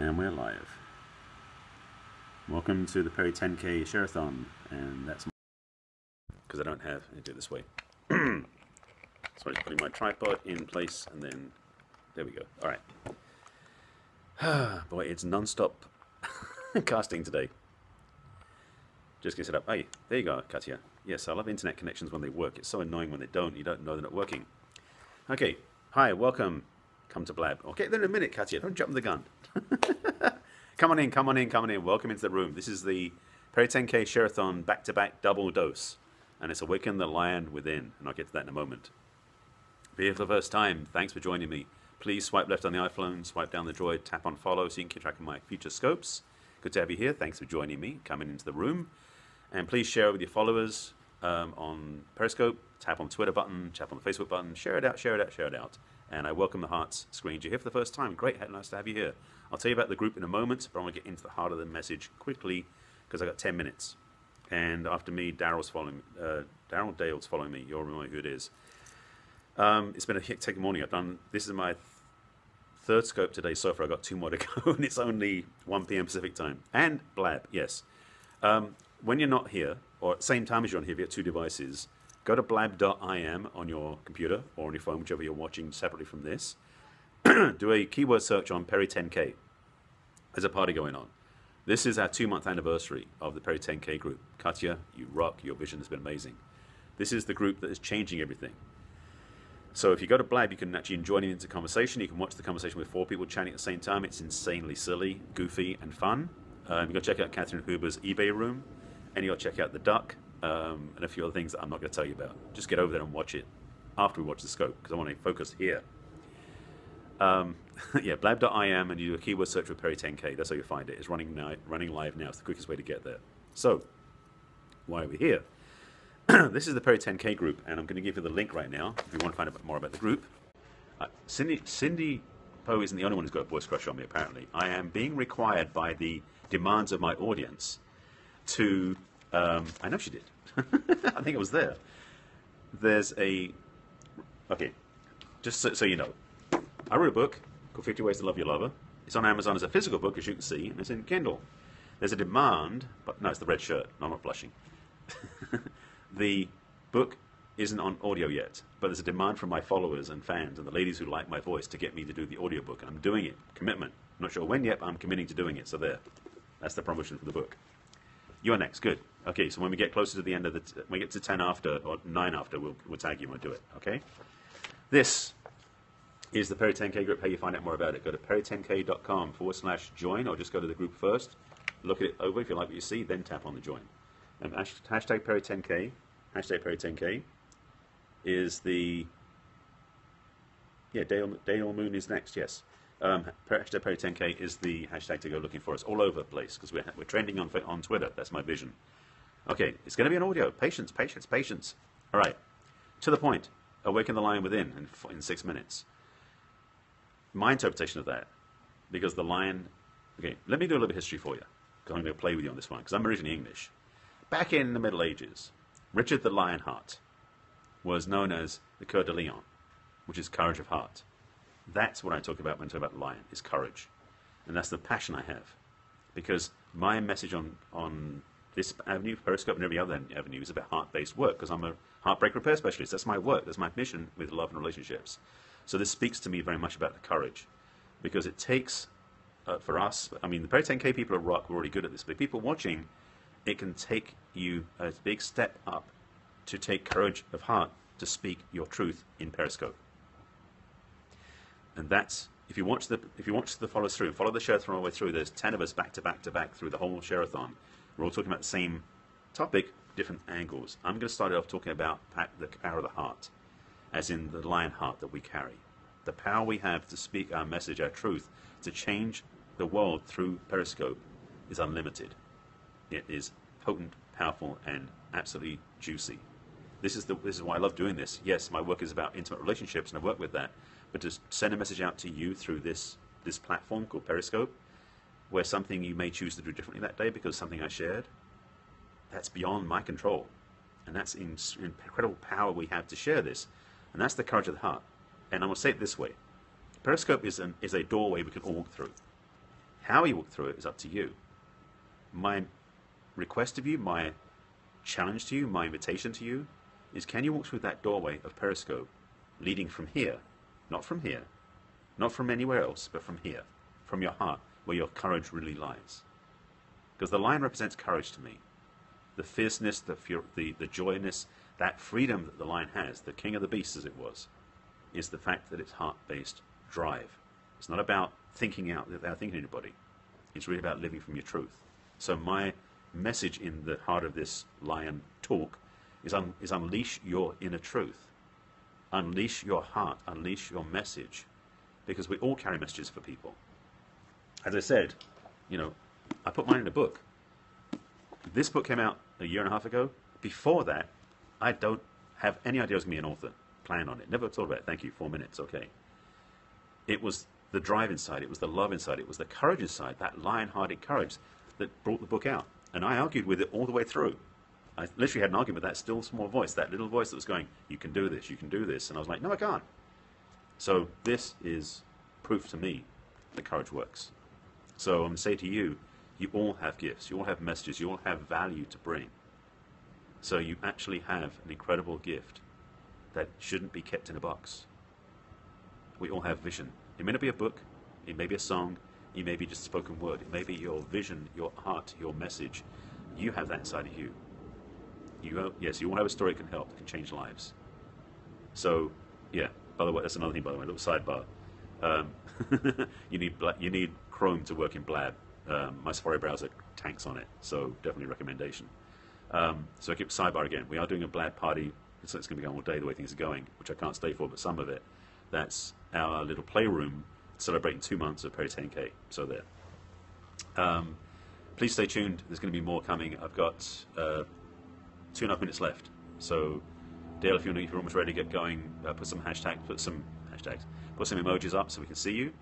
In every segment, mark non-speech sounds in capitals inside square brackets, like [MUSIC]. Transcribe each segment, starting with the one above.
And we're live. Welcome to the Peri 10K Share-a-thon, and that's because I don't have I do it this way. [CLEARS THROAT] so I'm just putting my tripod in place, and then there we go. All right. [SIGHS] Boy, it's non-stop [LAUGHS] casting today. Just get set up. Hey, there you go, Katya. Yes, I love internet connections when they work. It's so annoying when they don't. You don't know they're not working. Okay. Hi, welcome. Come to Blab. Okay, then in a minute, Katya. Don't jump the gun. [LAUGHS] come on in, come on in, come on in. Welcome into the room. This is the Peri 10K Share-a-thon back-to-back double dose. And it's Awaken the Lion Within. And I'll get to that in a moment. If here for the first time, thanks for joining me. Please swipe left on the iPhone, swipe down the Droid, tap on follow so you can keep track of my future scopes. Good to have you here. Thanks for joining me, coming into the room. And please share it with your followers um, on Periscope, tap on the Twitter button, tap on the Facebook button, share it out, share it out, share it out. And I welcome the Hearts screen. You're here for the first time. Great, nice to have you here. I'll tell you about the group in a moment, but I want to get into the heart of the message quickly because I've got 10 minutes. And after me, Daryl's following uh, Daryl Dale's following me. You'll remember who it is. Um, it's been a hectic morning. I've done, this is my th third scope today so far. I've got two more to [LAUGHS] go, and it's only 1 p.m. Pacific time. And Blab, yes. Um, when you're not here, or at the same time as you're on here, if you have two devices, go to blab.im on your computer or on your phone, whichever you're watching separately from this. [CLEARS THROAT] Do a keyword search on Peri 10K. There's a party going on. This is our two month anniversary of the Peri 10K group. Katya, you rock. Your vision has been amazing. This is the group that is changing everything. So if you go to Blab, you can actually join into conversation. You can watch the conversation with four people chatting at the same time. It's insanely silly, goofy, and fun. Um, you go check out Catherine Huber's eBay room and you'll check out the duck um, and a few other things that I'm not going to tell you about. Just get over there and watch it after we watch the scope because I want to focus here. Um, [LAUGHS] yeah, blab.im and you do a keyword search for Peri 10K. That's how you find it. It's running now, running live now. It's the quickest way to get there. So, why are we here? [CLEARS THROAT] this is the Peri 10K group, and I'm going to give you the link right now if you want to find out more about the group. Uh, Cindy, Cindy Poe isn't the only one who's got a voice crush on me, apparently. I am being required by the demands of my audience to um, I know she did. [LAUGHS] I think it was there. There's a. Okay, just so, so, you know, I wrote a book called 50 Ways to Love Your Lover. It's on Amazon as a physical book, as you can see, and it's in Kindle. There's a demand, but no, it's the red shirt. No, I'm not blushing. [LAUGHS] the book isn't on audio yet, but there's a demand from my followers and fans and the ladies who like my voice to get me to do the audiobook, and I'm doing it. Commitment. I'm not sure when yet, but I'm committing to doing it. So there. That's the promotion for the book. You're next. Good. Okay, so when we get closer to the end of the, when we get to 10 after, or 9 after, we'll, we'll tag you and we'll do it. Okay? This is the Peri 10K group. How you find out more about it? Go to peri10k.com forward slash join, or just go to the group first. Look at it over if you like what you see, then tap on the join. And hashtag Peri10K, hashtag Peri10K is the, yeah, Dayle, Dayle Moon is next, yes. Um, hashtag Peri 10K is the hashtag to go looking for us all over the place because we're, we're trending on, on Twitter. That's my vision. Okay, it's going to be an audio. Patience, patience, patience. All right, to the point. Awaken the lion within in, in six minutes. My interpretation of that, because the lion. Okay, let me do a little bit of history for you because I'm going to play with you on this one because I'm originally English. Back in the Middle Ages, Richard the Lionheart was known as the Coeur de Lion, which is courage of heart. That's what I talk about when I talk about lion, is courage. And that's the passion I have. Because my message on, on this avenue, Periscope and every other avenue, is about heart-based work, because I'm a heartbreak repair specialist. That's my work. That's my mission with love and relationships. So this speaks to me very much about the courage. Because it takes, uh, for us, I mean, the Peri 10K people are rock, we're already good at this, but people watching, it can take you a big step up to take courage of heart to speak your truth in Periscope. And that's if you watch the if you watch the follow through, and follow the share-a-thon all the way through. There's ten of us back to back to back through the whole share-a-thon. We're all talking about the same topic, different angles. I'm going to start off talking about the power of the heart, as in the lion heart that we carry, the power we have to speak our message, our truth, to change the world through Periscope is unlimited. It is potent, powerful, and absolutely juicy. This is the this is why I love doing this. Yes, my work is about intimate relationships, and I work with that but to send a message out to you through this this platform called Periscope, where something you may choose to do differently that day because something I shared, that's beyond my control. And that's in, incredible power we have to share this. And that's the courage of the heart. And I'm going to say it this way Periscope is, an, is a doorway we can all walk through. How you walk through it is up to you. My request of you, my challenge to you, my invitation to you is can you walk through that doorway of Periscope leading from here, not from here, not from anywhere else, but from here, from your heart, where your courage really lies. Because the lion represents courage to me. The fierceness, the, fur- the, the joyness, that freedom that the lion has, the king of the beasts as it was, is the fact that it's heart based drive. It's not about thinking out without thinking anybody. It's really about living from your truth. So my message in the heart of this lion talk is, un- is unleash your inner truth. Unleash your heart. Unleash your message. Because we all carry messages for people. As I said, you know, I put mine in a book. This book came out a year and a half ago. Before that, I don't have any idea I was going to be an author. Plan on it. Never thought about it. Thank you. Four minutes. Okay. It was the drive inside. It was the love inside. It was the courage inside. That lion-hearted courage that brought the book out. And I argued with it all the way through. I literally had an argument with that still small voice, that little voice that was going, "You can do this. You can do this." And I was like, "No, I can't." So this is proof to me that courage works. So I'm say to you, you all have gifts. You all have messages. You all have value to bring. So you actually have an incredible gift that shouldn't be kept in a box. We all have vision. It may not be a book, it may be a song, it may be just spoken word, it may be your vision, your heart, your message. You have that inside of you. You yes, you all have a story that can help, that can change lives. So, yeah. By the way, that's another thing. By the way, a little sidebar. Um, [LAUGHS] you need you need Chrome to work in Blab. Um, my Safari browser tanks on it, so definitely recommendation. Um, so I keep sidebar again. We are doing a Blab party. It's, it's going to be going all day the way things are going, which I can't stay for, but some of it. That's our little playroom celebrating two months of Peri 10K. So there. Um, please stay tuned. There's going to be more coming. I've got uh, two and a half minutes left. So, Dayle, if you're, if you're almost ready to get going, uh, put some hashtags, put some hashtags, put some emojis up so we can see you.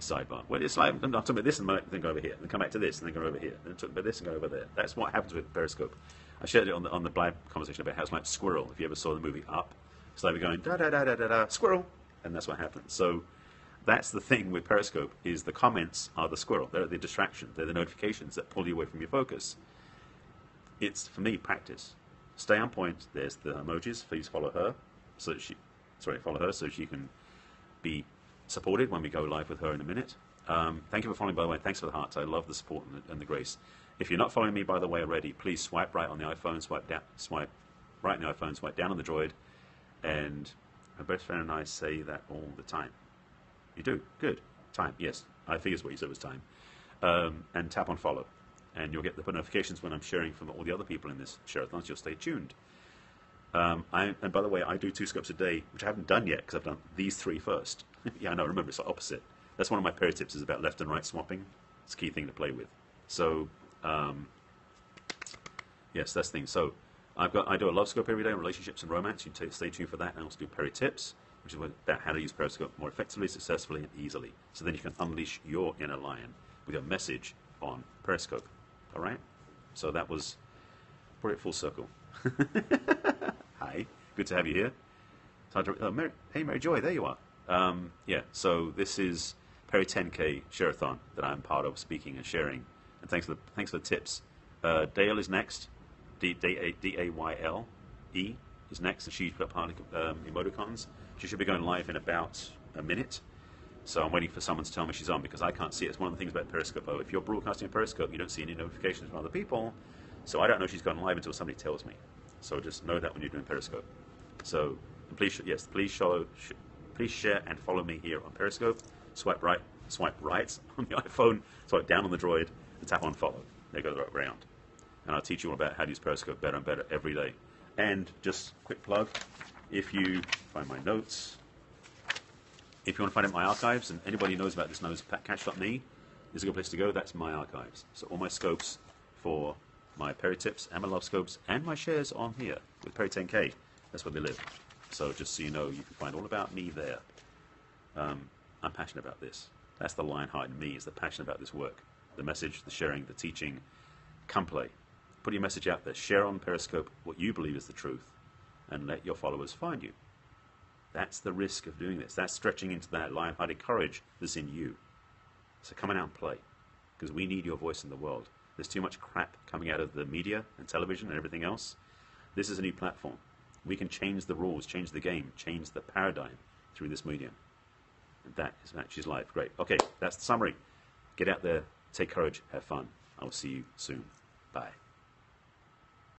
Sidebar. Well, it's like I'm talking about this and then go over here, and then come back to this and then go over here, then talk about this and go over there. That's what happens with Periscope. I shared it on the on the Blab conversation about how it's like squirrel. If you ever saw the movie Up, it's like we're going da da da da da da squirrel, and that's what happens. So that's the thing with Periscope is the comments are the squirrel. They're the distraction. They're the notifications that pull you away from your focus. It's for me practice. Stay on point. There's the emojis. Please follow her, so that she, sorry, follow her so she can be supported when we go live with her in a minute. Um, thank you for following, by the way. Thanks for the hearts. I love the support and the, and the grace. If you're not following me, by the way, already, please swipe right on the iPhone, swipe down, swipe right on the iPhone, swipe down on the Droid, and my best friend and I say that all the time. You do good time. Yes, I figured what you said was time. Um, and tap on follow, and you'll get the notifications when I'm sharing from all the other people in this share-a-thon. So you'll stay tuned. Um, I, and by the way, I do two scopes a day, which I haven't done yet because I've done these three first. [LAUGHS] yeah, I know. Remember, it's the opposite. That's one of my peri tips is about left and right swapping. It's a key thing to play with. So, um, yes, that's the thing. So, I've got I do a love scope every day on relationships and romance. You can stay tuned for that. And I also do peri tips, which is about how to use Periscope more effectively, successfully, and easily. So then you can unleash your inner lion with your message on Periscope. All right. So that was brought it full circle. [LAUGHS] Hi, good to have you here. Oh, Mary, hey, Mary Joy, there you are. Um, yeah, so this is Peri 10K Share-a-thon that I'm part of, speaking and sharing. And thanks for the, thanks for the tips. Uh, Dayle is next. D- D- A- D-A-Y-L-E is next, and she's put part of um, emoticons. She should be going live in about a minute. So I'm waiting for someone to tell me she's on because I can't see it. It's one of the things about Periscope. Oh, if you're broadcasting Periscope, you don't see any notifications from other people. So I don't know she's gone live until somebody tells me. So just know that when you're doing Periscope. So please, yes, please show, please share and follow me here on Periscope. Swipe right, swipe right [LAUGHS] on the iPhone, swipe down on the Droid, and tap on follow. There goes right round. And I'll teach you all about how to use Periscope better and better every day. And just quick plug, if you find my notes, if you want to find out my archives, and anybody who knows about this knows katch.me is a good place to go. That's my archives. So all my scopes for my Peri tips and my love scopes and my shares on here with Peri 10K. That's where they live. So just so you know, you can find all about me there. Um, I'm passionate about this. That's the lion heart in me, is the passion about this work. The message, the sharing, the teaching. Come play. Put your message out there. Share on Periscope what you believe is the truth and let your followers find you. That's the risk of doing this. That's stretching into that lion-hearted courage that's in you. So come on out and play, because we need your voice in the world. There's too much crap coming out of the media and television and everything else. This is a new platform. We can change the rules, change the game, change the paradigm through this medium. And that is Matches Live. Great. Okay, that's the summary. Get out there, take courage, have fun. I will see you soon. Bye.